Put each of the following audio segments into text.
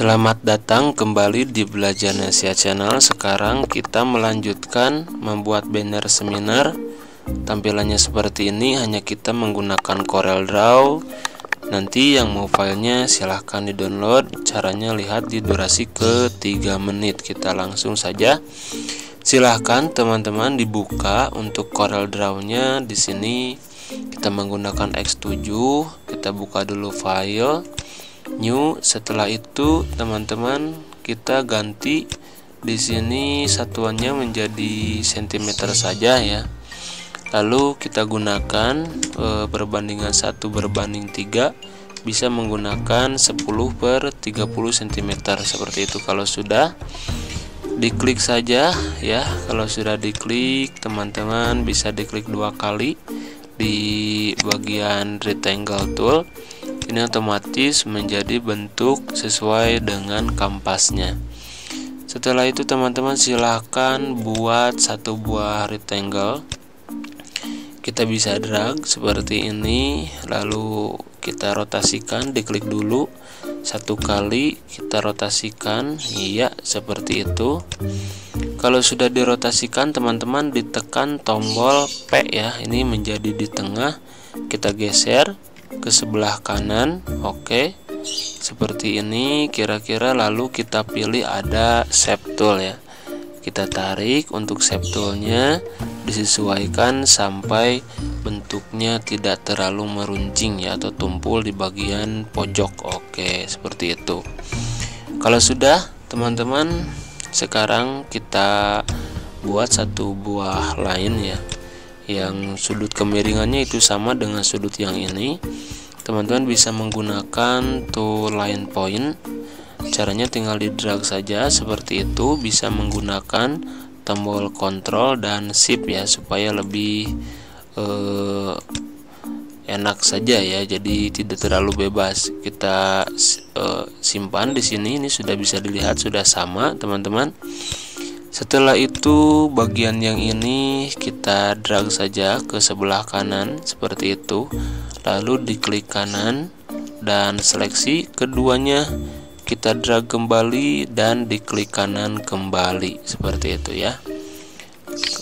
Selamat datang kembali di Belajar Nasia Channel. Sekarang kita melanjutkan membuat banner seminar. Tampilannya seperti ini, hanya kita menggunakan Corel Draw. Nanti yang mau filenya silahkan di-download. Caranya lihat di durasi ke 3 menit. Kita langsung saja. Silahkan teman-teman dibuka untuk Corel Draw-nya. Di sini kita menggunakan X7. Kita buka dulu file new. Setelah itu teman-teman kita ganti di sini satuannya menjadi cm saja ya. Lalu kita gunakan e, perbandingan 1 berbanding 3 bisa menggunakan 10 per 30 cm seperti itu. Kalau sudah diklik saja ya. Kalau sudah diklik teman-teman bisa diklik dua kali di bagian rectangle tool ini otomatis menjadi bentuk sesuai dengan kampasnya. Setelah itu teman-teman silahkan buat satu buah rectangle. Kita bisa drag seperti ini lalu kita rotasikan diklik dulu. Satu kali kita rotasikan iya seperti itu. Kalau sudah dirotasikan teman-teman ditekan tombol P ya. Ini menjadi di tengah kita geser ke sebelah kanan oke. Seperti ini kira-kira lalu kita pilih ada shape tool ya. Kita tarik untuk shape toolnya disesuaikan sampai bentuknya tidak terlalu meruncing ya atau tumpul di bagian pojok oke seperti itu. Kalau sudah teman-teman sekarang kita buat satu buah lain ya yang sudut kemiringannya itu sama dengan sudut yang ini. Teman-teman bisa menggunakan tool line point. Caranya tinggal di drag saja seperti itu bisa menggunakan tombol kontrol dan shift ya supaya lebih eh, enak saja ya. Jadi tidak terlalu bebas. Kita eh, simpan di sini ini sudah bisa dilihat sudah sama teman-teman setelah itu bagian yang ini kita drag saja ke sebelah kanan seperti itu. Lalu diklik kanan dan seleksi keduanya. Kita drag kembali dan diklik kanan kembali seperti itu ya.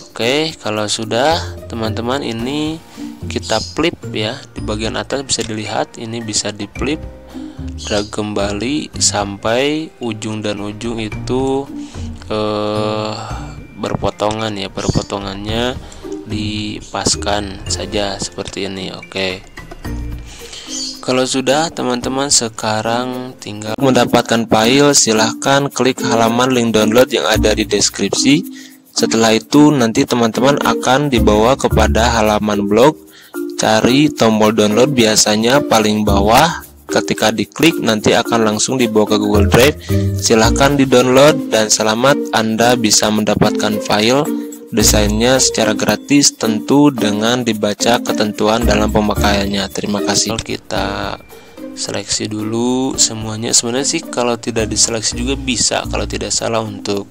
Oke kalau sudah teman-teman ini kita flip ya. Di bagian atas bisa dilihat ini bisa di flip drag kembali sampai ujung dan ujung itu eh, berpotongan ya berpotongannya dipaskan saja seperti ini oke. Kalau sudah teman-teman sekarang tinggal mendapatkan file. Silahkan klik halaman link download yang ada di deskripsi. Setelah itu nanti teman-teman akan dibawa kepada halaman blog. Cari tombol download biasanya paling bawah ketika diklik nanti akan langsung dibawa ke Google Drive. Silahkan di download dan selamat Anda bisa mendapatkan file desainnya secara gratis tentu dengan dibaca ketentuan dalam pemakaiannya. Terima kasih. Kita seleksi dulu semuanya sebenarnya sih kalau tidak diseleksi juga bisa kalau tidak salah untuk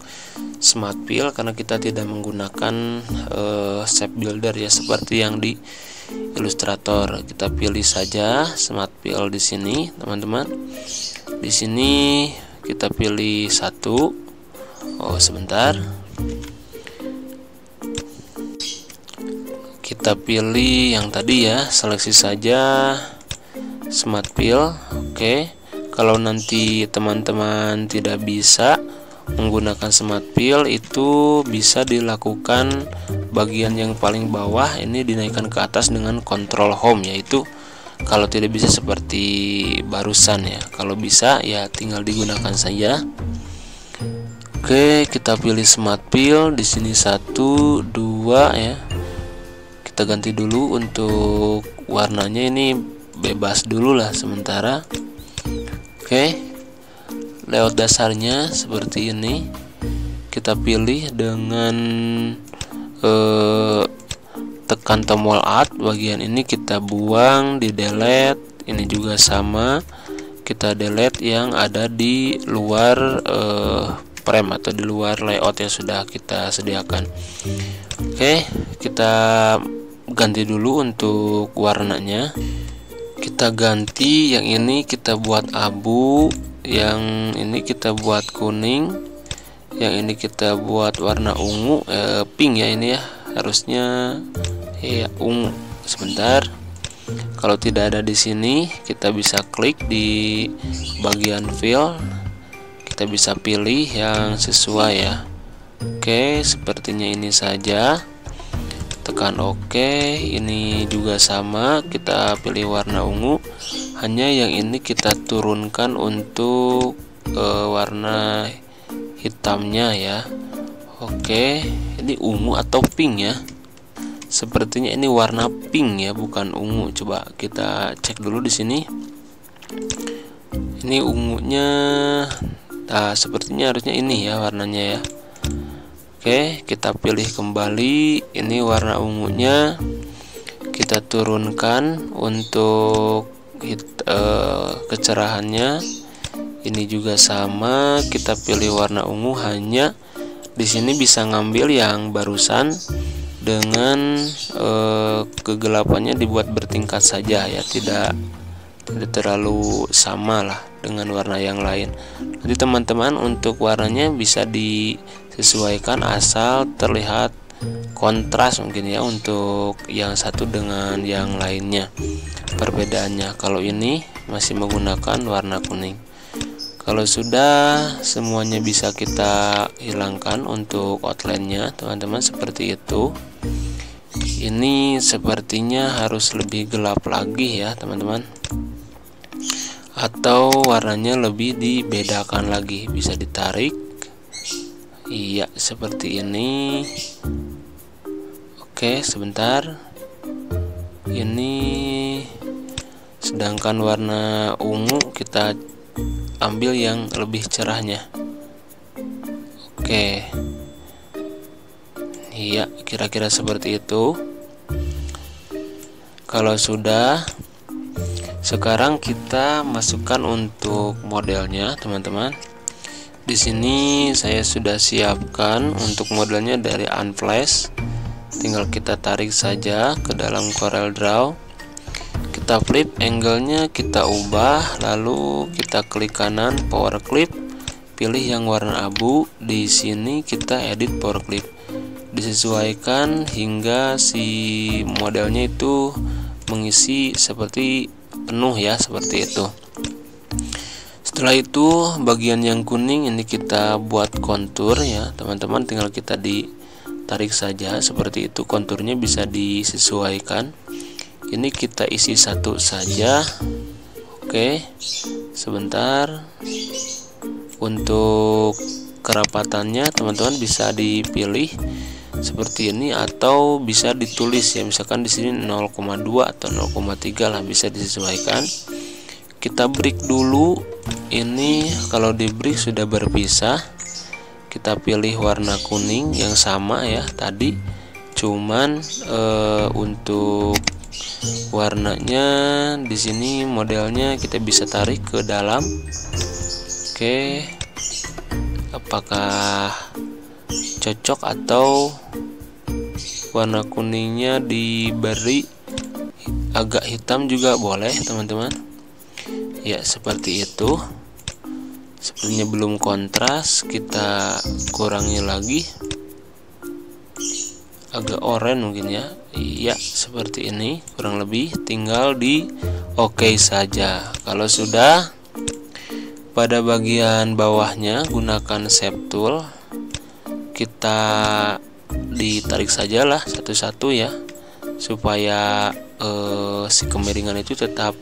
smart fill karena kita tidak menggunakan uh, shape builder ya seperti yang di Illustrator kita pilih saja Smart Fill di sini teman-teman. Di sini kita pilih satu. Oh sebentar. Kita pilih yang tadi ya seleksi saja Smart Fill oke. Kalau nanti teman-teman tidak bisa menggunakan smart fill itu bisa dilakukan bagian yang paling bawah ini dinaikkan ke atas dengan control home yaitu kalau tidak bisa seperti barusan ya. Kalau bisa ya tinggal digunakan saja. Oke kita pilih smart fill di sini satu dua ya. Kita ganti dulu untuk warnanya ini bebas dulu lah sementara. Oke layout dasarnya seperti ini. Kita pilih dengan eh, tekan tombol alt bagian ini kita buang di delete. Ini juga sama. Kita delete yang ada di luar eh, frame atau di luar layout yang sudah kita sediakan. Oke kita ganti dulu untuk warnanya. Kita ganti yang ini kita buat abu yang ini kita buat kuning yang ini kita buat warna ungu eh, pink ya ini ya harusnya ya ungu. Sebentar. Kalau tidak ada di sini kita bisa klik di bagian fill. Kita bisa pilih yang sesuai ya. Oke sepertinya ini saja. Tekan OK ini juga sama. Kita pilih warna ungu hanya yang ini kita turunkan untuk e, warna hitamnya ya. Oke ini ungu atau pink ya? Sepertinya ini warna pink ya bukan ungu. Coba kita cek dulu di sini. Ini ungunya nah sepertinya harusnya ini ya warnanya ya. Oke kita pilih kembali. Ini warna ungunya. Kita turunkan untuk hit, uh, kecerahannya ini juga sama. Kita pilih warna ungu hanya di sini bisa ngambil yang barusan dengan uh, kegelapannya dibuat bertingkat saja ya tidak tidak terlalu sama lah dengan warna yang lain. Nanti teman-teman untuk warnanya bisa di sesuaikan asal terlihat kontras mungkin ya untuk yang satu dengan yang lainnya. Perbedaannya kalau ini masih menggunakan warna kuning. Kalau sudah semuanya bisa kita hilangkan untuk outline-nya teman-teman seperti itu. Ini sepertinya harus lebih gelap lagi ya teman-teman. Atau warnanya lebih dibedakan lagi bisa ditarik. Iya seperti ini Oke sebentar. Ini Sedangkan warna ungu kita ambil yang lebih cerahnya. Oke. Iya kira-kira seperti itu. Kalau sudah Sekarang kita masukkan untuk modelnya teman-teman. Di sini saya sudah siapkan untuk modelnya dari Unflash. Tinggal kita tarik saja ke dalam Corel Draw. Kita flip angle-nya kita ubah, lalu kita klik kanan power clip, pilih yang warna abu. Di sini kita edit power clip. Disesuaikan hingga si modelnya itu mengisi seperti penuh ya, seperti itu setelah itu bagian yang kuning ini kita buat kontur ya teman-teman tinggal kita ditarik saja seperti itu. Konturnya bisa disesuaikan. Ini kita isi satu saja. Oke sebentar. Untuk kerapatannya teman-teman bisa dipilih seperti ini atau bisa ditulis ya. Misalkan di sini 0,2 atau 0,3 lah bisa disesuaikan. Kita break dulu. Ini kalau di brick sudah berpisah kita pilih warna kuning yang sama ya tadi. Cuman e, untuk warnanya di sini modelnya kita bisa tarik ke dalam. Oke. Apakah cocok atau warna kuningnya diberi agak hitam juga boleh teman-teman? Ya seperti itu sepertinya belum kontras kita kurangi lagi. Agak oranye mungkin ya. Iya seperti ini kurang lebih. Tinggal di oke okay saja. Kalau sudah pada bagian bawahnya gunakan shape tool. Kita ditarik sajalah satu-satu ya supaya eh, si kemiringan itu tetap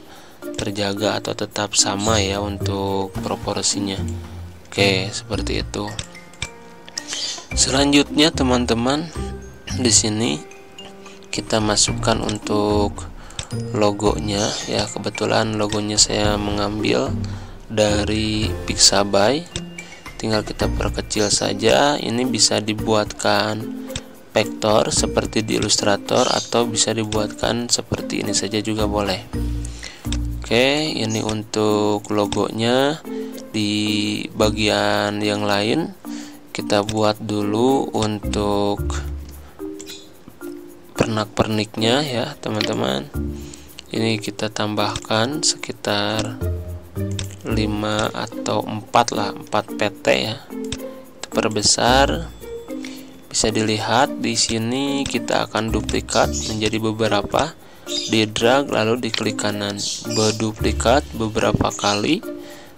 terjaga atau tetap sama ya untuk proporsinya. Oke seperti itu. Selanjutnya teman-teman di sini kita masukkan untuk logonya ya. Kebetulan logonya saya mengambil dari Pixabay tinggal kita perkecil saja. Ini bisa dibuatkan vektor seperti di Illustrator atau bisa dibuatkan seperti ini saja juga boleh Oke, ini untuk logonya. Di bagian yang lain kita buat dulu untuk pernak-perniknya ya, teman-teman. ini kita tambahkan sekitar 5 atau 4 lah 4 PT ya. Itu perbesar. Bisa dilihat di sini kita akan duplikat menjadi beberapa di drag lalu diklik kanan berduplikat beberapa kali.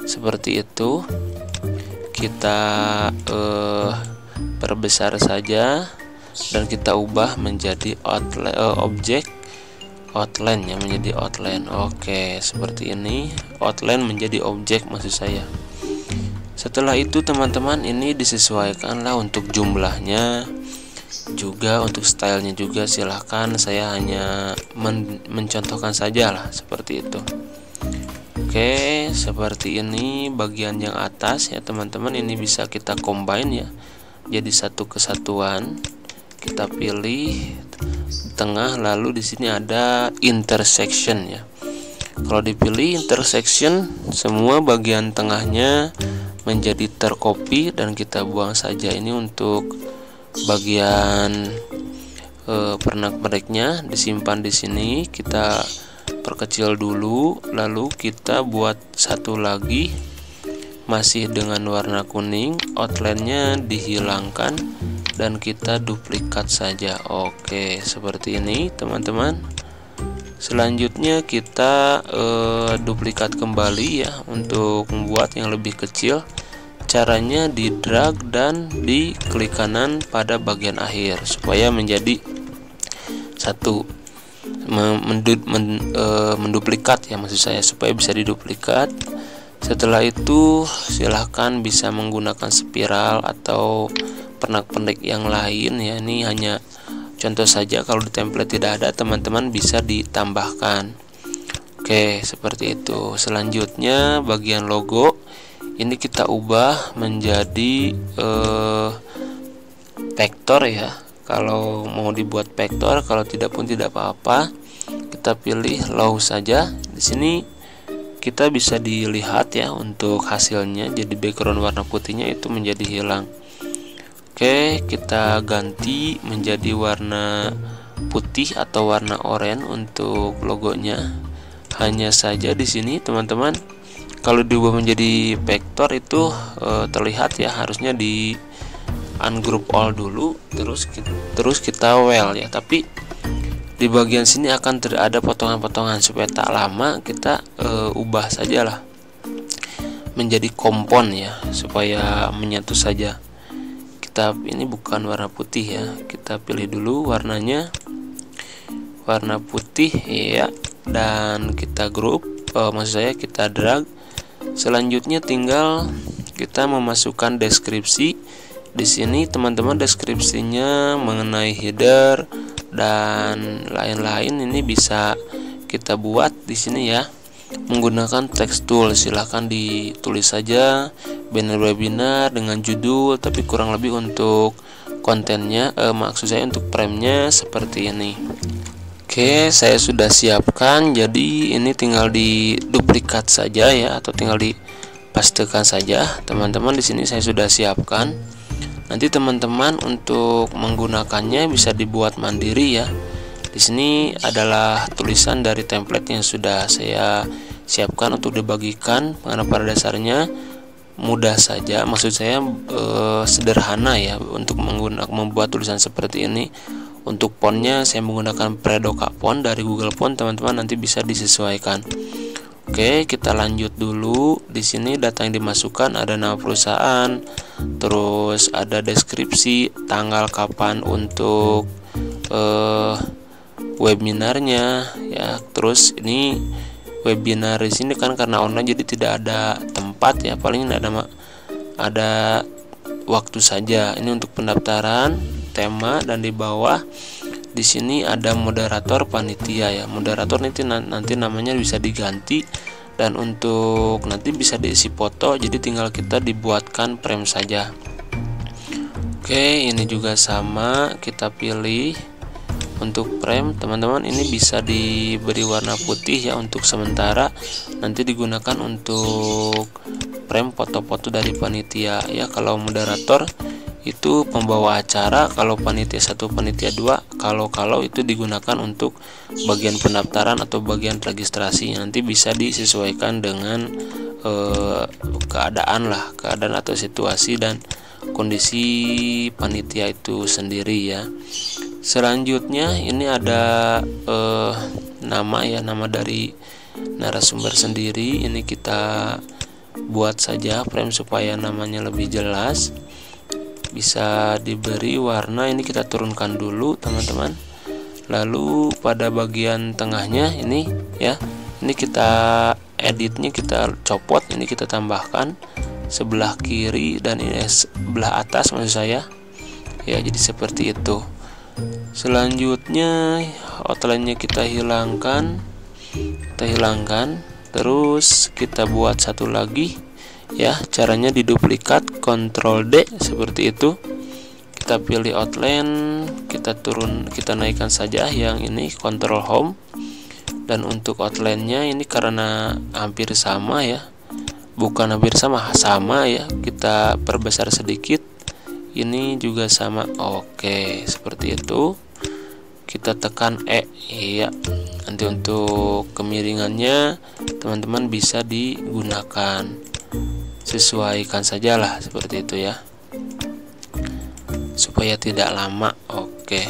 Seperti itu. Kita eh, perbesar saja dan kita ubah menjadi outline, eh, objek outline ya menjadi outline. Oke seperti ini. Outline menjadi objek maksud saya. Setelah itu teman-teman ini disesuaikan lah untuk jumlahnya juga untuk stylenya juga silahkan saya hanya men mencontohkan saja lah seperti itu Oke, seperti ini bagian yang atas ya teman-teman ini bisa kita combine ya. Jadi satu kesatuan. Kita pilih tengah lalu di sini ada intersection ya. Kalau dipilih intersection, semua bagian tengahnya menjadi tercopy dan kita buang saja ini untuk bagian eh, pernak-perniknya disimpan di sini. Kita perkecil dulu lalu kita buat satu lagi. Masih dengan warna kuning outline-nya dihilangkan dan kita duplikat saja. Oke seperti ini teman-teman. Selanjutnya kita eh, duplikat kembali ya untuk membuat yang lebih kecil caranya di drag dan di klik kanan pada bagian akhir supaya menjadi satu. Menduplikat ya maksud saya supaya bisa diduplikat. Setelah itu silahkan bisa menggunakan spiral atau pernak-pernik yang lain ya. Ini hanya contoh saja kalau di template tidak ada teman-teman bisa ditambahkan. Oke seperti itu. Selanjutnya bagian logo ini kita ubah menjadi eh, vektor ya. Kalau mau dibuat vektor kalau tidak pun tidak apa-apa kita pilih low saja. Di sini kita bisa dilihat ya untuk hasilnya. Jadi background warna putihnya itu menjadi hilang. Oke kita ganti menjadi warna putih atau warna oranye untuk logonya. Hanya saja di sini teman-teman kalau diubah menjadi vektor itu e, terlihat ya harusnya di ungroup all dulu terus terus kita well ya. Tapi di bagian sini akan ada potongan-potongan supaya tak lama kita e, ubah sajalah menjadi kompon ya supaya menyatu saja. Kita ini bukan warna putih ya kita pilih dulu warnanya warna putih ya dan kita grup e, maksud saya kita drag selanjutnya tinggal kita memasukkan deskripsi. Di sini teman-teman deskripsinya mengenai header dan lain-lain ini bisa kita buat di sini ya. Menggunakan text tool silahkan ditulis saja banner webinar dengan judul tapi kurang lebih untuk kontennya eh, maksud saya untuk premnya seperti ini Oke saya sudah siapkan. Jadi ini tinggal di duplikat saja ya atau tinggal dipastekan saja. Teman-teman di sini saya sudah siapkan. Nanti teman-teman untuk menggunakannya bisa dibuat mandiri ya. Di sini adalah tulisan dari template yang sudah saya siapkan untuk dibagikan karena pada dasarnya mudah saja. Maksud saya e, sederhana ya untuk menggunakan membuat tulisan seperti ini untuk fontnya saya menggunakan Predoka font dari Google Font teman-teman nanti bisa disesuaikan Oke, kita lanjut dulu. Di sini data yang dimasukkan ada nama perusahaan, terus ada deskripsi, tanggal kapan untuk uh, webinarnya, ya. Terus ini webinar di sini kan karena online jadi tidak ada tempat ya, paling ada ada waktu saja. Ini untuk pendaftaran, tema dan di bawah di sini ada moderator panitia ya. Moderator nanti nanti namanya bisa diganti dan untuk nanti bisa diisi foto jadi tinggal kita dibuatkan frame saja. Oke ini juga sama kita pilih untuk frame. Teman-teman ini bisa diberi warna putih ya untuk sementara. Nanti digunakan untuk frame foto-foto dari panitia ya. Kalau moderator itu pembawa acara kalau panitia satu panitia dua kalau kalau itu digunakan untuk bagian pendaftaran atau bagian registrasi. Nanti bisa disesuaikan dengan eh, keadaan lah keadaan atau situasi dan kondisi panitia itu sendiri ya. Selanjutnya ini ada eh, nama ya nama dari narasumber sendiri. Ini kita buat saja frame supaya namanya lebih jelas bisa diberi warna. Ini kita turunkan dulu teman-teman. Lalu pada bagian tengahnya ini ya ini kita editnya kita copot. Ini kita tambahkan sebelah kiri dan ini sebelah atas maksud saya. Ya jadi seperti itu. Selanjutnya outline nya kita hilangkan. Kita hilangkan. Terus kita buat satu lagi ya caranya diduplikat Ctrl D seperti itu. Kita pilih outline kita turun kita naikkan saja yang ini Ctrl Home. Dan untuk outline-nya ini karena hampir sama ya. Bukan hampir sama sama ya. Kita perbesar sedikit ini juga sama. Oke seperti itu. Kita tekan E ya nanti untuk kemiringannya teman-teman bisa digunakan sesuaikan sajalah seperti itu ya. Supaya tidak lama oke.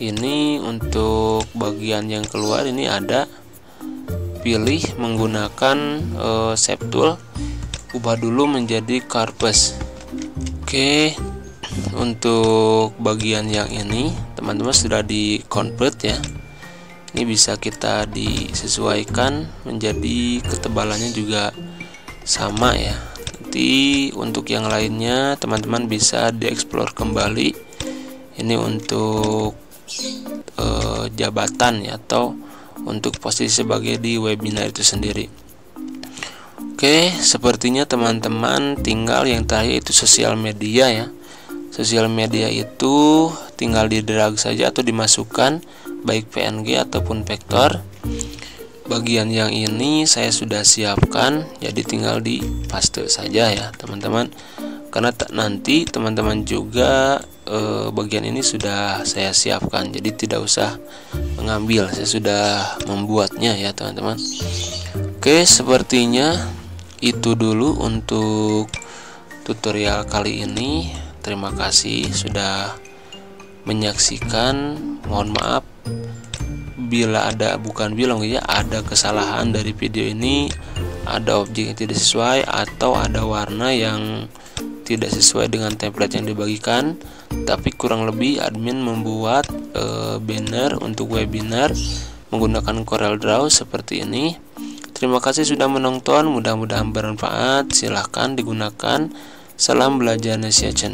Ini untuk bagian yang keluar ini ada pilih menggunakan uh, shape tool. Ubah dulu menjadi carpus. Oke untuk bagian yang ini teman-teman sudah di convert ya. Ini bisa kita disesuaikan menjadi ketebalannya juga sama ya. Nanti untuk yang lainnya teman-teman bisa dieksplor kembali. Ini untuk eh, jabatan ya atau untuk posisi sebagai di webinar itu sendiri. Oke sepertinya teman-teman tinggal yang terakhir itu sosial media ya. Sosial media itu tinggal di drag saja atau dimasukkan baik PNG ataupun vektor bagian yang ini saya sudah siapkan jadi tinggal di paste saja ya teman-teman. Karena nanti teman-teman juga eh, bagian ini sudah saya siapkan jadi tidak usah mengambil. Saya sudah membuatnya ya teman-teman. Oke sepertinya itu dulu untuk tutorial kali ini. Terima kasih sudah menyaksikan. Mohon maaf bila ada bukan bilang ya ada kesalahan dari video ini ada objek yang tidak sesuai atau ada warna yang tidak sesuai dengan template yang dibagikan tapi kurang lebih admin membuat e, banner untuk webinar menggunakan Corel Draw seperti ini. Terima kasih sudah menonton mudah-mudahan bermanfaat. Silahkan digunakan. Salam belajar Nesia Channel